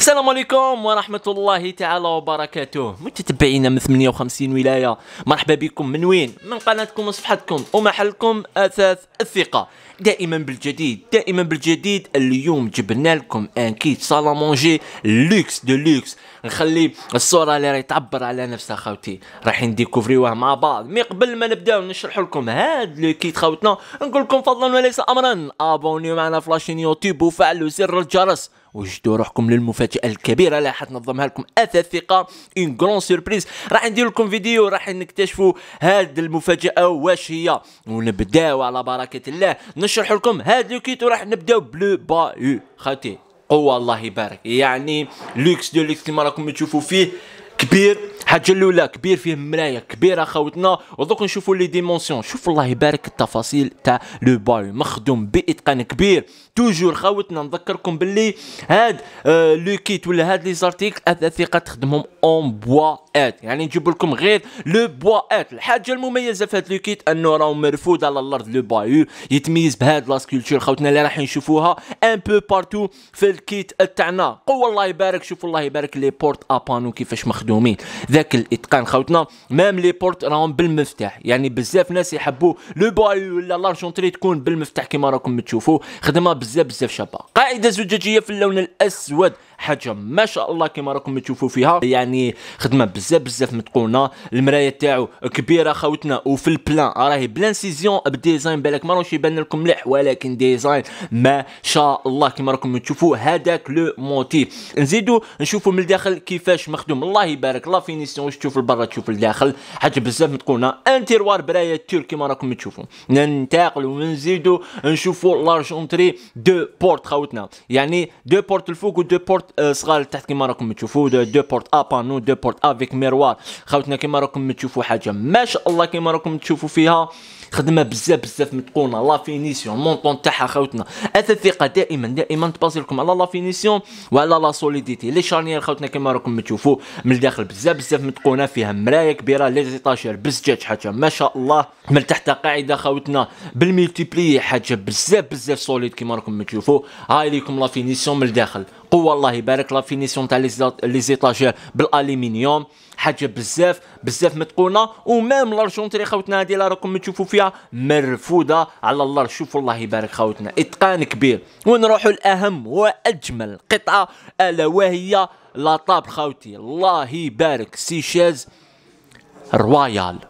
السلام عليكم ورحمة الله تعالى وبركاته. متتبعينا من 58 ولاية. مرحبا بكم. من وين؟ من قناتكم وصفحتكم ومحلكم أثاث الثقة. دائما بالجديد دائما بالجديد. اليوم جبنا لكم ان kit salle à manger luxe de luxe. نخلي الصورة اللي راهي تعبر على نفسها خوتي راح نديكوفريوه مع بعض. mais قبل ما نبداو نشرح لكم هاد le kit خوتنا نقول لكم فضلا وليس امرا. أبونيو معنا في la chaîne YouTube وفعلوا زر الجرس. وجدوا روحكم للمفاجأة الكبيرة. اللي حتنظمها لكم. اثاث ثقه une grande surprise راح ندير لكم فيديو راح نكتشفوا هاد المفاجأة واش هي. ونبداو على بركة الله. نشرح لكم هاد le kit وراح نبداو ب le bahut خوتي قوة الله يبارك. يعني luxe de luxe كما راكم تشوفوا فيه كبير. حاجة الاولى كبير فيه مرايه كبيره خوتنا ودوك نشوفوا les dimensions. شوف الله يبارك التفاصيل تاع le bahut. مخدوم بإتقان كبير. toujours خوتنا نذكركم باللي هاد آه le kit ولا هاد les articles الثقة تخدمهم en bois hêtre يعني نجيب لكم غير le bois hêtre الحاجة المميزة في هاد le kit أنه راه مرفود على الأرض. le bahut يتميز بهاد la sculpture خوتنا اللي راح نشوفوها un peu partout في ال kit تاعنا. قوة الله يبارك. شوفوا الله يبارك les portes à panneaux كيفاش مخدومين. ذاك الاتقان خوتنا. même les portes راهم بالمفتاح. يعني بزاف ناس يحبوا le bahut ولا l'argenterie تكون بالمفتاح كما راكم تشوفوا. خدمة بزاف بزاف شابة. قاعدة زجاجية في اللون الأسود. حاجة ما شاء الله كما راكم تشوفوا فيها. يعني خدمة بزاف بزاف متقونة. المراية تاعو كبيرة خوتنا وفي البلان. راهي بلان سيزيون ب design بالك ما راهوش يبان لكم مليح ولكن design ما شاء الله كما راكم تشوفوا. هذاك le motif. نزيدو نشوفوا من الداخل كيفاش مخدوم. الله يبارك la finition. واش تشوف البرا تشوف الداخل حاجة بزاف متقونة. intérieur extérieur كما راكم تشوفوا ننتقلوا ونزيدو نشوفوا l'argenterie deux portes خوتنا يعني deux portes الفوق و deux portes صغار لتحت كما راكم تشوفوا deux portes à panneaux deux portes avec miroir. خوتنا كما راكم تشوفوا حاجة ما شاء الله كما راكم تشوفوا فيها خدمة بزاف بزاف متقونة. la finition مونطون تاعها خوتنا الثقة دائما دائما تبازي لكم. على la finition وعلى la solidité les charnières خوتنا كما راكم تشوفوا من الداخل بزاف بزاف متقونة فيها مراية كبيرة les étagères بزجاج حاجة ما شاء الله. من تحت قاعدة خوتنا بال multipli حاجة بزاف بزاف solide كما راكم تشوفوا. هاي ليكم la finition من الداخل. قوة الله يبارك la finition تاع les étagères بالالومنيوم حاجة بزاف بزاف متقونة. و même l'argenterie خوتنا هذه اللي راكم تشوفوا فيها مرفوده على الأرض. شوفوا الله يبارك خوتنا. إتقان كبير. ونروحوا الاهم وأجمل قطعة. ألا وهي la table خوتي. الله يبارك. six chaises royal.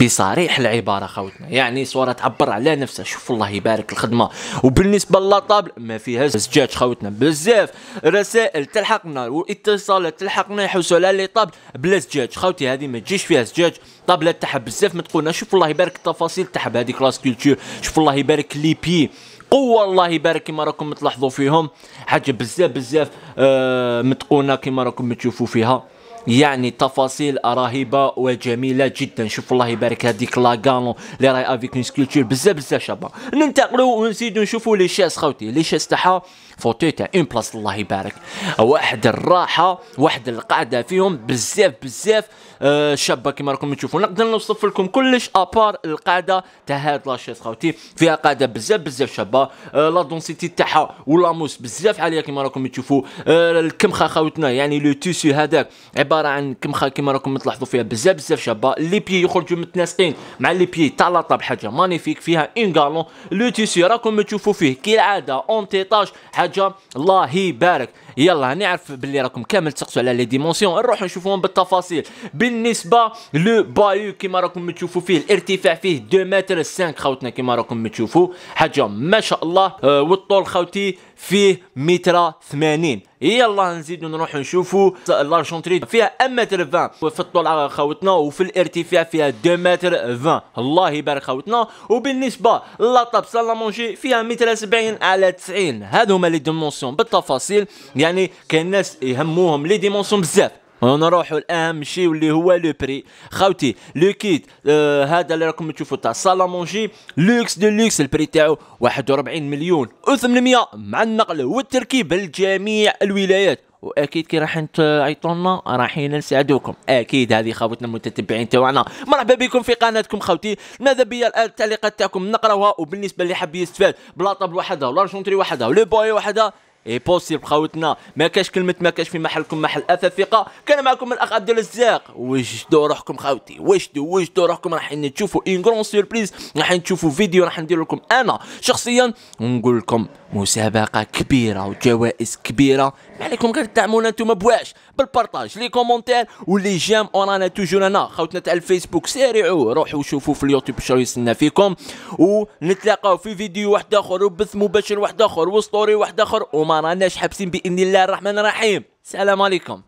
بصريح العبارة خوتنا. يعني صورة تعبر على نفسها شوف الله يبارك الخدمة. وبالنسبة لل table ما فيهاش زجاج خوتنا. بزاف رسائل تلحقنا واتصالات تلحقنا يحوسوا على les tables بلا زجاج. خوتي هذه ما تجيش فيها زجاج. طابله تاعها بزاف متقونه شوف الله يبارك التفاصيل تاعها بهذيك la sculpture. شوف الله يبارك les pieds. قوة الله يبارك كما راكم تلاحظوا فيهم. حاجة بزاف بزاف آه متقونة كما راكم تشوفوا فيها. يعني تفاصيل رهيبة وجميلة جدا. شوف الله يبارك هذيك le galon اللي راهي avec une sculpture بزاف بزاف شابة. ننتقلوا ونزيدوا نشوفوا les chaises خوتي les chaises تاعها fauteuil تاع une place الله يبارك. واحد الراحة واحد القعدة فيهم. بزاف بزاف آه شابة كما راكم تشوفوا. نقدر نوصف لكم كلش à part القاعده تاع هاد la chaise خوتي فيها قاعدة بزاف بزاف شابة. آه la densité تاعها و la mousse بزاف عاليه كما راكم تشوفوا. آه الكمخة خوتنا يعني le tissu هذاك. عبارة عن كمخه كما راكم تلاحظوا فيها بزاف بزاف شابة. les pieds يخرجوا متناسقين مع les pieds تاع la table حاجة magnifique فيها un galon le tissu راكم تشوفوا فيه كالعادة anti-tache حاجة الله يبارك. يلا نعرف باللي راكم كامل تسقسوا على les dimensions نروح نشوفوهم بالتفاصيل. بالنسبة le bahut كما راكم تشوفوا فيه الارتفاع فيه 2 متر 5 خوتنا كما راكم تشوفوا. حاجة ما شاء الله أه والطول خوتي فيه متر 80 يلا نزيدو نروح نشوفوا l'argenterie فيها 1 متر 20 في الطول خوتنا وفي الارتفاع فيها 2 متر 20 الله يبارك خوتنا. وبالنسبة la table salle à manger فيها متر 70 على 90 هادو هما les dimensions بالتفاصيل. يعني كاين ناس يهموهم les dimensions بزاف. ونروحوا الاهم شيء واللي هو le prix خوتي le kit آه هذا اللي راكم تشوفوا تاع salle à manger luxe de luxe ال prix تاعو 41 مليون و800 مع النقل والتركيب لجميع الولايات واكيد كي راح تعيطوا لنا رايحين نساعدوكم أكيد هذه خوتنا المتتبعين تاعنا مرحبا بكم في قناتكم خوتي ماذا بيا التعليقات تاعكم نقراوها وبالنسبه اللي حاب يستفاد ب la table وحدها ولا argenterie وحدها و le bahut وحدها est possible خوتنا. ما كاش كلمة ما كاش في محلكم محل اثاث ثقه كان معكم الأخ عبد الرزاق. وجدوا روحكم خوتي؟ وجدوا وجدوا روحكم؟ راح تشوفوا une grande surprise راح تشوفوا فيديو. راح ندير لكم أنا شخصيا. ونقول لكم مسابقة كبيرة وجوائز كبيرة. ما عليكم غير تدعمونا أنتم بواش. بال partage les commentaires و les j'aime. ورانا toujours انا خوتنا تاع الفيسبوك سارعوا. روحوا شوفوا في اليوتيوب شنو يستنى فيكم. ونتلاقاو في فيديو واحد آخر وبث مباشر واحد آخر وستوري واحد آخر وما راناش حابسين؟ بإذن الله الرحمن الرحيم. السلام عليكم.